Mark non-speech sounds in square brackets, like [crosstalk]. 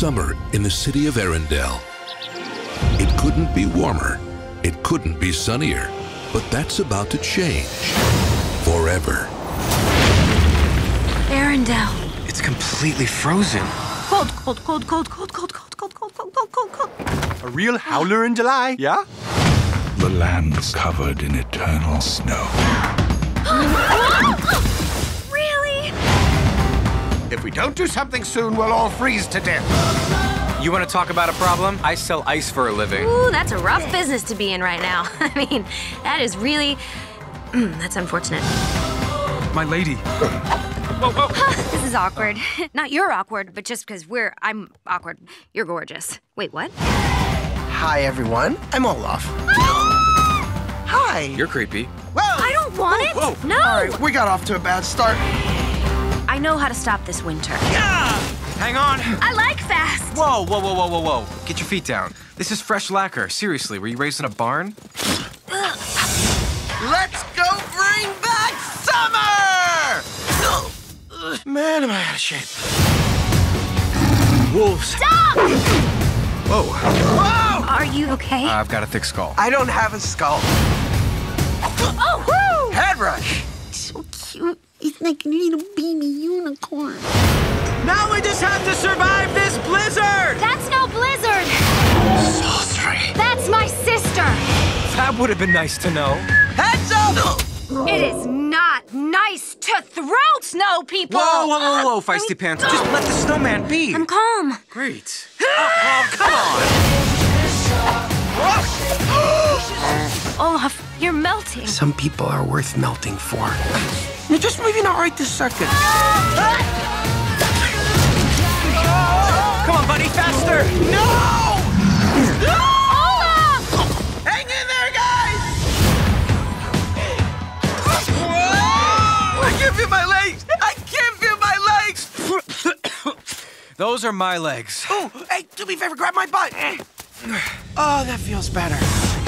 summer in the city of Arendelle. It couldn't be warmer. It couldn't be sunnier. But that's about to change. Forever. Arendelle. It's completely frozen. Cold, cold, cold, cold, cold, cold, cold, cold, cold, cold, cold, cold, cold. A real howler in July, yeah? The land's covered in eternal snow. Really? If we don't do something soon, we'll all freeze to death. You want to talk about a problem? I sell ice for a living. Ooh, that's a rough business to be in right now. [laughs] I mean, that is really. Mm, that's unfortunate. My lady. [laughs] Whoa, whoa. [laughs] This is awkward. Not you're awkward, but just because we're. I'm awkward. You're gorgeous. Wait, what? Hi, everyone. I'm Olaf. [gasps] Hi. You're creepy. Whoa! I don't want it. Whoa! No. All right, we got off to a bad start. I know how to stop this winter. Yeah! Hang on. I like fast. Whoa, whoa, whoa, whoa, whoa, whoa. Get your feet down. This is fresh lacquer. Seriously, were you raised in a barn? Let's go bring back summer! [gasps] Man, am I out of shape. Wolves. Stop! Whoa. Whoa! Are you okay? Uh, I've got a thick skull. I don't have a skull. oh, woo! Head rush. so cute. It's like a little baby unicorn. Now we just have to survive this blizzard! That's no blizzard. Sorcery. That's my sister. That would have been nice to know. Heads up! It is not nice to throw snow people. Whoa, whoa, whoa, whoa, uh, feisty pants. Just [gasps] let the snowman be. I'm calm. Great. Oh, oh, come on. Melting. Some people are worth melting for. You're just maybe not right this second. Come on, buddy, faster. No! Hang in there, guys! I can't my legs! I can't my legs! Those are my legs. Oh, hey, do me a favor, grab my butt. Eh. Oh, that feels better.